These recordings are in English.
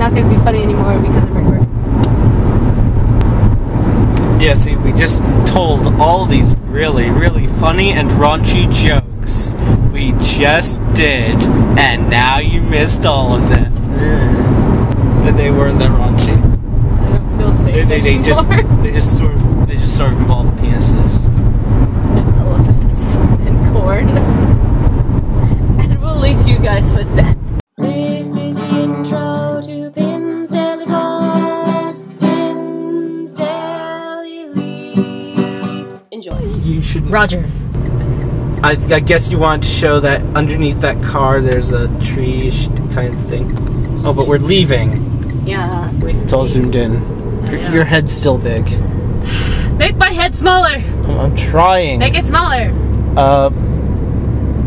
not going to be funny anymore because I'm recording. Yeah, see, we just told all these really, really funny and raunchy jokes. We just did, and now you missed all of them. that they weren't that raunchy. I don't feel safe They, they, they anymore. just they just sort of they just sort of involve penises. and elephants and corn. and we'll leave you guys with that. Enjoy. You should. Roger. I, I guess you wanted to show that underneath that car there's a tree sh- kind of thing. Oh, but we're leaving. Yeah. It's all zoomed in. Your, your head's still big. Make my head smaller. I'm, I'm trying. Make it smaller. Uh,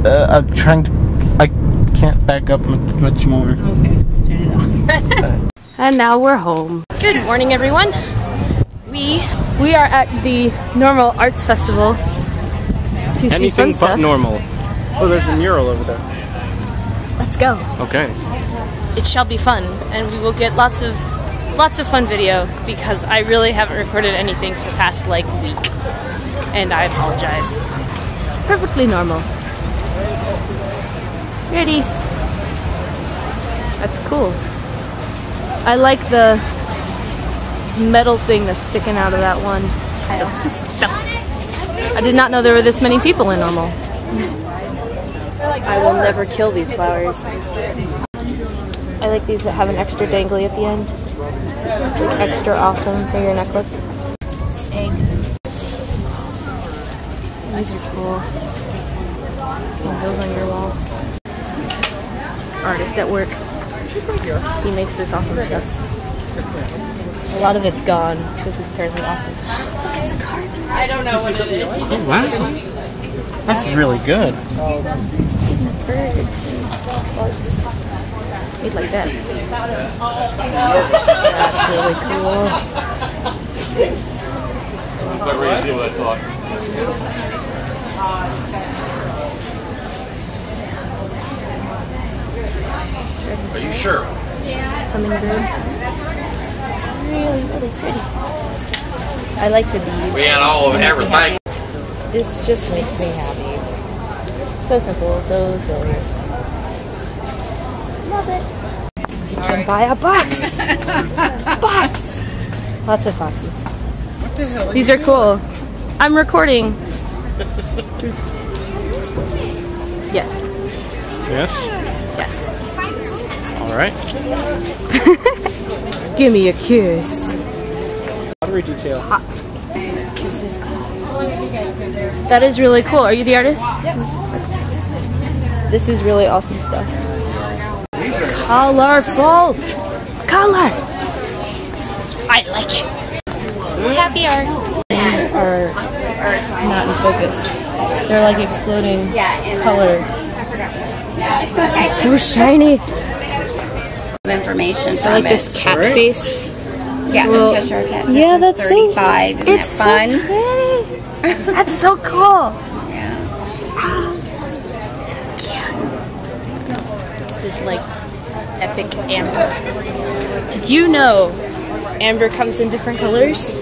uh, I'm trying to. I can't back up much, much more. Okay, let's turn it off. and now we're home. Good morning, everyone. We we are at the Normal Arts Festival to see fun Anything but stuff. normal. Oh, there's a mural over there. Let's go. Okay. It shall be fun, and we will get lots of lots of fun video because I really haven't recorded anything for the past like week, and I apologize. Perfectly normal. Ready? That's cool. I like the metal thing that's sticking out of that one. I did not know there were this many people in normal. I will never kill these flowers. I like these that have an extra dangly at the end. It's like extra awesome for your necklace. Egg. These are cool. Put those on your wall. Artist at work. He makes this awesome stuff. A lot of it's gone. This is apparently awesome. Look, it's a card. I don't know what it is. Oh, wow. That's really good. Birds and bugs. Made like that. That's really cool. Are you sure? Hummingbird. Really, really pretty. I like the bees. We had all of everything. This just makes me happy. So simple, so silly. Love it. You can buy a box. box. Lots of boxes. These are cool. I'm recording. Yes. Yes. Yes. All right. Give me a kiss. Pottery detail. Hot. This is cool. That is really cool. Are you the artist? Yep. This is really awesome stuff. Colorful. Color. I like it. Happy art. These are not in focus. They're like exploding color. It's so shiny. Information from I like it. this cat face. Yeah, Well, the Cheshire Cat. yeah, that's one's so- 35. Isn't It's it fun? so. That's so cool. Yeah. This is like epic amber. Did you know amber comes in different colors?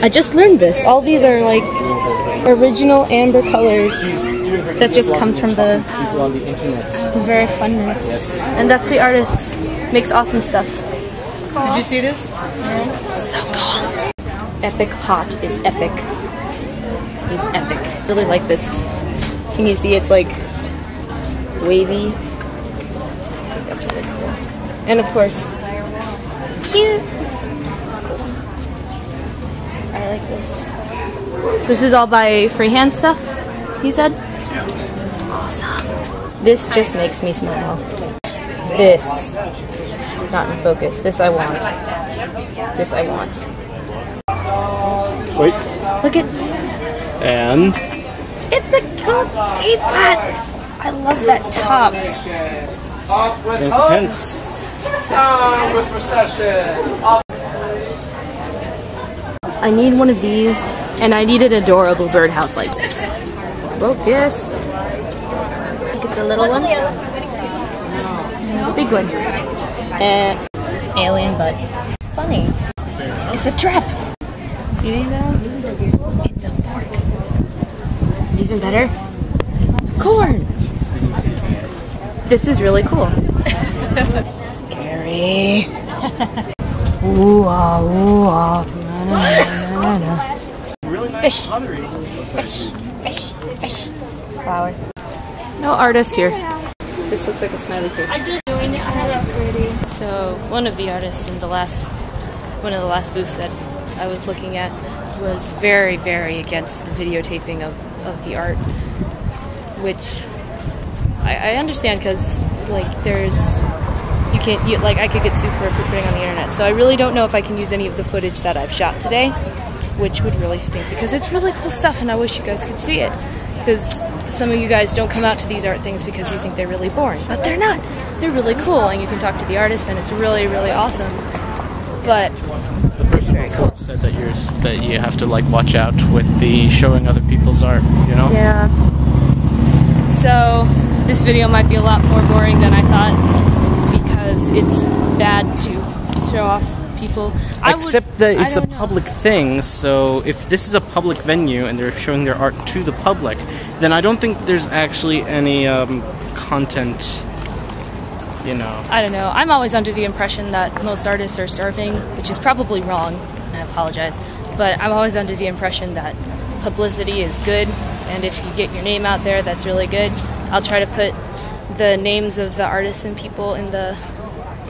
I just learned this. All these are like original amber colors that just comes from the very funness. And that's the artist. Makes awesome stuff. Did you see this? So cool. Epic pot is epic. Is epic. Really like this. Can you see it's like wavy? That's really cool. And of course, cute. I like this. So this is all by freehand stuff, you said? It's awesome. This just makes me smile. This. Not in focus. This I want. This I want. Wait. Look at And it's the cool teapot. I love that top. intense. I need one of these, and I need an adorable birdhouse like this. Focus. At the little one. The big one. And alien, but funny. It's a trap. See now? It's a fork. Even better, corn. This is really cool. Scary. ooh ah ooh ah. Na, na, na, na, na. Really nice Fish. pottery. Fish, fish, flower. No artist here. This looks like a smiley face. I'm just doing it. That's pretty. So one of the artists in the last one of the last booths that I was looking at was very, very against the videotaping of, of the art, which I, I understand because like there's you can't you, like I could get sued for for putting on the internet. So I really don't know if I can use any of the footage that I've shot today, which would really stink because it's really cool stuff and I wish you guys could see it. Because some of you guys don't come out to these art things because you think they're really boring, but they're not. They're really cool, and you can talk to the artist, and it's really, really awesome. But it's very cool. Said that you're that you have to like watch out with the showing other people's art. You know. Yeah. So this video might be a lot more boring than I thought because it's bad to show off people. I would- Except that it's a know. public thing, so if this is a public venue and they're showing their art to the public, then I don't think there's actually any um, content. You know. I don't know. I'm always under the impression that most artists are starving, which is probably wrong. and I apologize. But I'm always under the impression that publicity is good, and if you get your name out there, that's really good. I'll try to put the names of the artists and people in the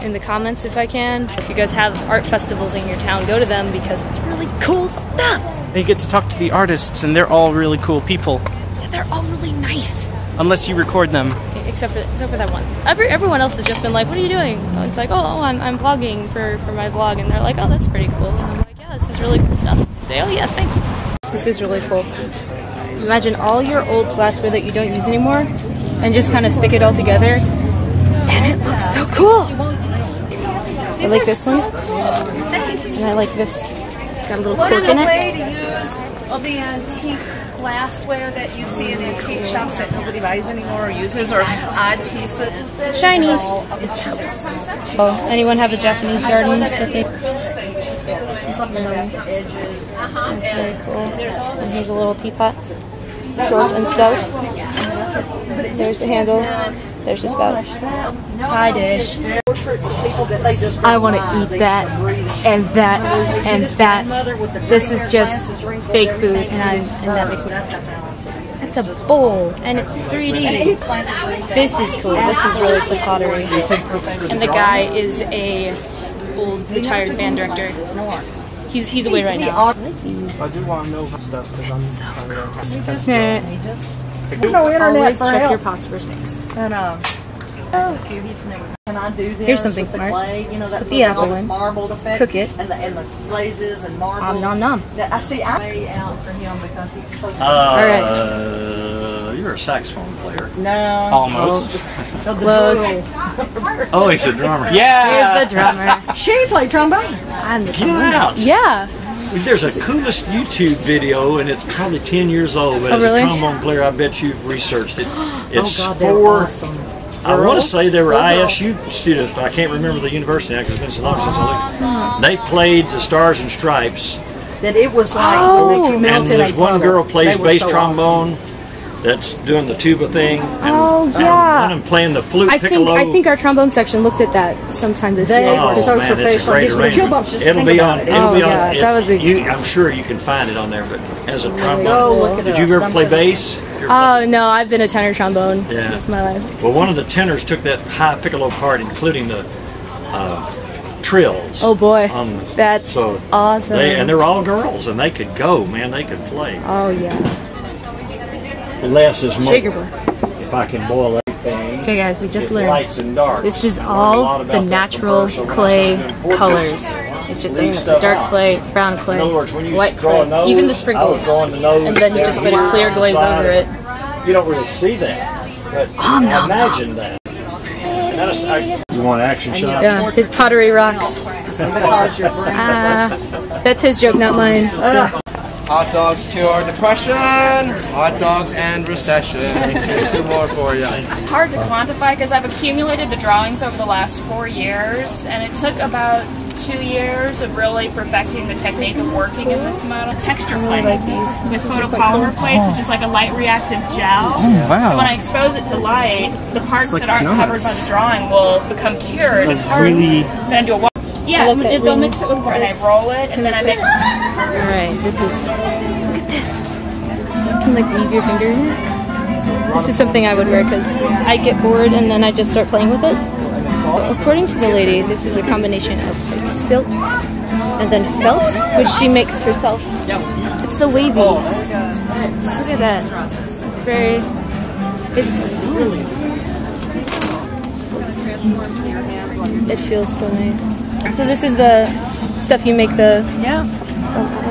in the comments if I can. If you guys have art festivals in your town, go to them because it's really cool stuff. They get to talk to the artists, and they're all really cool people. They're all really nice. Unless you record them. except for except for that one. Every everyone else has just been like, "What are you doing?" And it's like, "Oh, I'm, I'm vlogging for for my vlog," and they're like, "Oh, that's pretty cool." And I'm like, "Yeah, this is really cool stuff." I say, "Oh yes, thank you." This is really cool. Imagine all your old glassware that you don't use anymore, and just kind of stick it all together, and it looks so cool. I like this one, and I like this. Got a little What a in it. way to use all the antique glassware that you see in antique shops that nobody buys anymore or uses, or odd pieces. Shiny. It's Oh, anyone have a Japanese garden they Uh-huh. That's very cool. And here's a little teapot, short and stout. There's the handle. There's the spout. Pie dish. I want to eat that and that and that. This is just fake food, and I and that makes me. It's a bowl, and it's 3D. This is cool. This is really cool pottery. And the guy is a old retired band director. He's he's away right now. I do want to know stuff because I'm trying to. no internet Always for check your help. pots for snakes. And um, can I do this Here's something with the smart. clay? You know that Put the little apple in. marbled effect. Cook it. And the and the glazes and marble. Om nom nom. That- I see. I lay out for him because he's so. Uh, you're a saxophone player. no. Almost. No, Close. Oh, he's a drummer. Yeah. He's the drummer. She played trombone. I'm the Get drummer. out! Yeah. There's a coolest YouTube video, and it's probably 10 years old. But Oh, as really? a trombone player, I bet you've researched it. It's oh God, they're for. awesome. I want to say they were? ISU students, but I can't remember the university now because it's been so long since I looked. They played the Stars and Stripes, That it was like Oh. to make you melt and there's one girl plays bass so trombone that's doing the tuba thing, and Oh one yeah. of them playing the flute I think. I think our trombone section looked at that sometime this They year. were Oh so man, it's a professional. great Just arrangement. bumps, it'll think be about on. it. It'll Oh, be on. yeah, it- that was a- you, I'm sure you can find it on there, but as a trombone, Go look did you ever play bass? You ever Oh no, I've been a tenor trombone. Yeah. That's my life. Well, one of the tenors took that high piccolo part, including the uh, trills. Oh boy. Um, That's so awesome. They, and they're all girls, and they could go, man. They could play. oh yeah. Less is more. Sugar. If I can boil everything. Okay guys, we just it's learned. lights and darks. This is I learned a lot all the natural clay when I was doing portraits. colors. It's just Leave doing stuff dark clay, brown clay, words, when you white draw clay, nose, even the sprinkles. the nose And then you just put a clear glaze over it. You don't really see that, but Oh, no, imagine that. That is, I, you want action shot? Yeah, his pottery rocks. Because your brain Ah, that's his joke, not mine. So. Hot dogs cure depression. Hot dogs and recession. Two more for you. hard to quantify because I've accumulated the drawings over the last four years, and it took about two years of really perfecting the technique of working in this model. Texture plates with photopolymer plates, which is like a light reactive gel. Oh, wow. So when I expose it to light, the parts like that aren't covered by the drawing will become cured. It's hard. really- Then I do a wa- yeah, that it, they'll mix it with water, and I roll it, and then I make. Alright, this is. Look at this. You can like weave your finger in it. This is something I would wear because I get bored and then I just start playing with it. But according to the lady, this is a combination of like silk and then felt, which she makes herself. It's the wavy. Look at that. It's very. It's really. Nice. It feels so nice. So this is the stuff you make the. Yeah,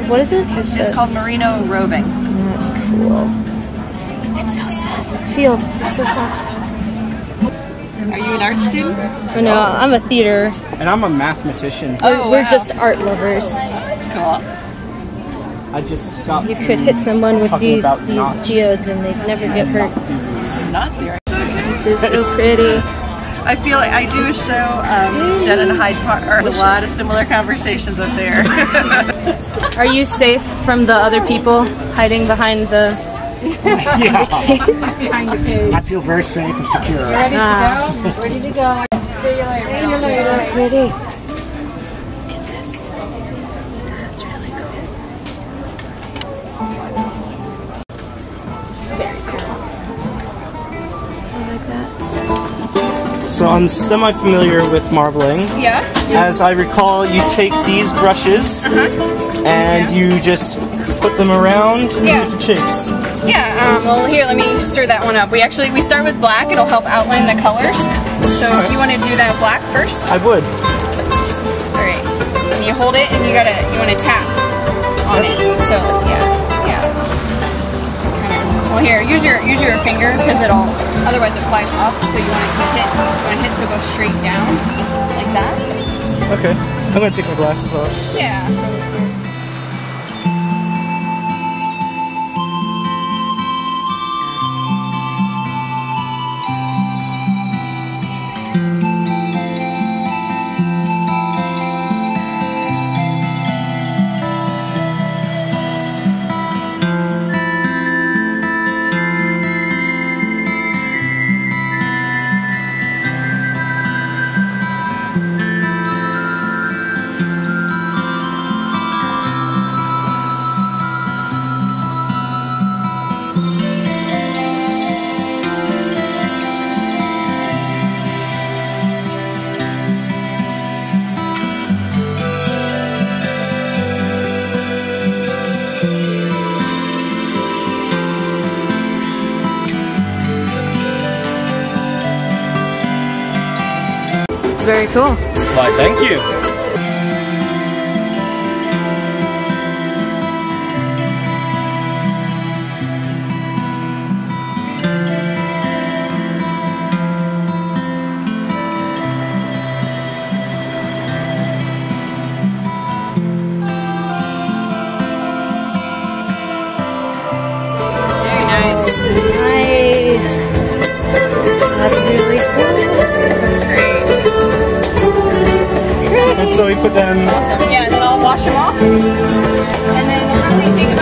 What is it? it's The- called merino roving. That's cool. It's so soft. Feel. It's so soft. Are you an art student? Oh no, I'm a theater. And I'm a mathematician. Oh, oh We're wow. just art lovers. That's cool. I just got You could hit someone with these these geodes and they'd never get hurt. Not there. This is so pretty. I feel like I do a show, um, Dead in Hyde Park. Or a lot of similar conversations up there. Are you safe from the other people hiding behind the? I feel very safe and secure. Ready to Ah. go? Ready to go. See you later. This is so pretty. So I'm semi-familiar with marbling. Yeah. As I recall, you take these brushes and you just put them around Yeah. different shapes. Yeah, um, well here, let me stir that one up. We actually, we start with black, it'll help outline the colors. So if you want to do that black first, I would. alright. And you hold it and you gotta, you want to tap on it. So, yeah, yeah. Well here, use your, use your finger because it'll, otherwise it flies up. So you want to keep it, you want to hit so it goes straight down, like that. Okay. I'm gonna take my glasses off. Yeah. Very cool. Why, thank you. Put them. Awesome. Yeah, and then I'll wash them off. And then they'll probably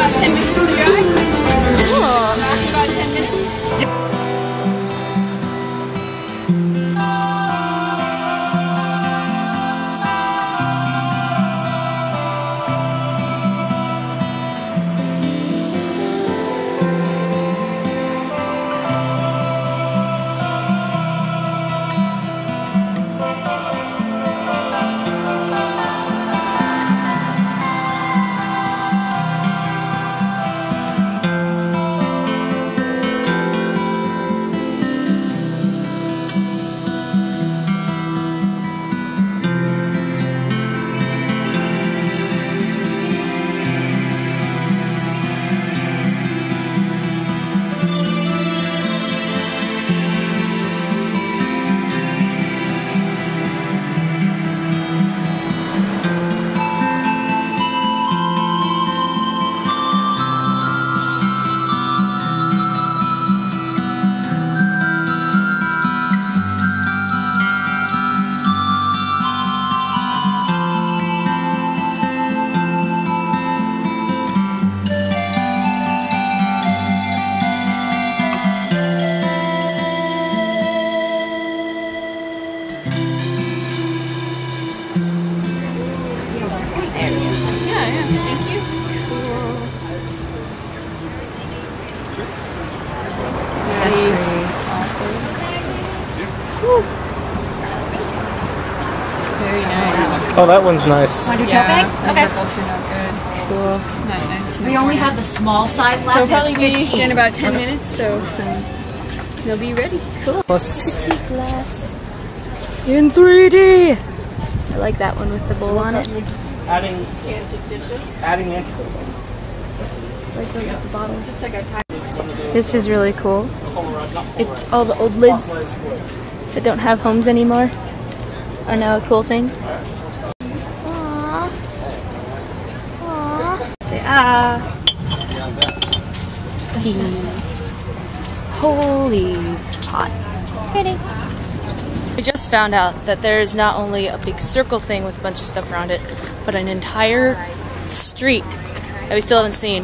Oh, that one's nice. Want your Yeah, tote bag? I think Okay. they're both turned out good. Cool. Not nice. We only have the small size left. So and probably it's be 15. in about 10 minutes, so they'll be ready. Cool. Plus, glass in 3D. I like that one with the bowl on it. adding antique dishes. adding antidote. like those with the bottles. This is really cool. It's all the old lids that don't have homes anymore are now a cool thing. Ah. Holy pot. Pretty. We just found out that there is not only a big circle thing with a bunch of stuff around it, but an entire street that we still haven't seen.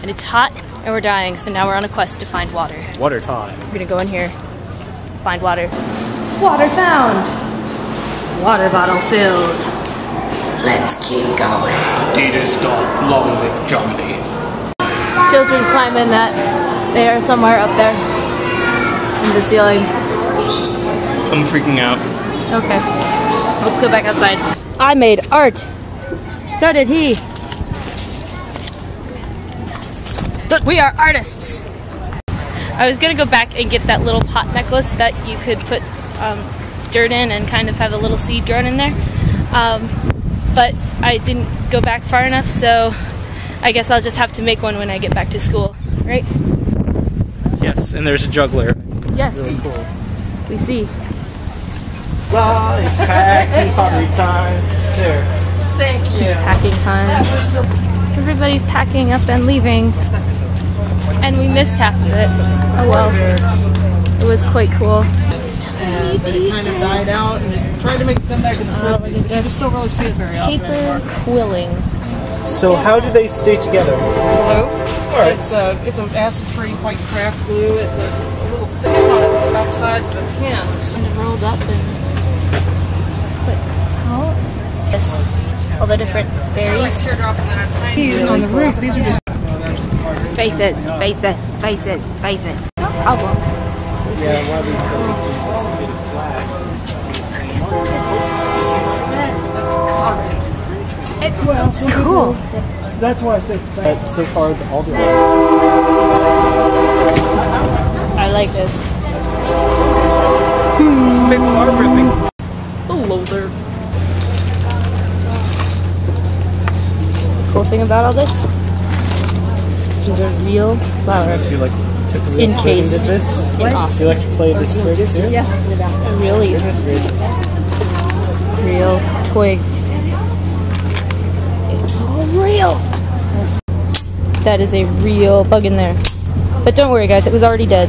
And it's hot and we're dying, so now we're on a quest to find water. Water time. We're gonna go in here, find water. Water found! Water bottle filled. Let's keep going. Adidas dog, long live Johnny. Children climb in that. They are somewhere up there in the ceiling. I'm freaking out. Okay. Let's go back outside. I made art. So did he. But we are artists. I was gonna go back and get that little pot necklace that you could put um, dirt in and kind of have a little seed grown in there. Um, but I didn't go back far enough, so I guess I'll just have to make one when I get back to school, right? Yes, and there's a juggler. Yes. Really cool. We see. Well, it's packing pottery time. There. Thank you. Packing time. Everybody's packing up and leaving. And we missed half of it. Oh well. It was quite cool. They kind of died out and tried to make them back in the um, 70s, but you just don't really see it very often Paper quilling. So how do they stay together? Glue. It's a it's an acid-free white craft glue. It's a, a little tip on it that's about the size of a pin. And it rolled up and put out. Yes. All the different berries. Teardrop and then These on the roof, these are just Faces, faces, faces, faces. No problem. Yeah, one of these subdivisions is submitted flag. It's cool. That's why I said that so far all the I like this. Hmm. people are ripping. Hello there. Cool thing about all this, this is a real flower. So you like took the Encased did this? in awesome. You electroplated this twig too? Yeah, really real twigs. It's all real. That is a real bug in there. But don't worry, guys, it was already dead.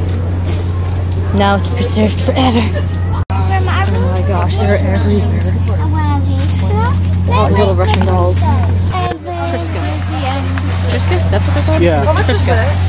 Now it's preserved forever. Oh my gosh, they're everywhere. Oh, little Russian dolls. Triska. Triska? That's what they're called? Yeah. How much is this?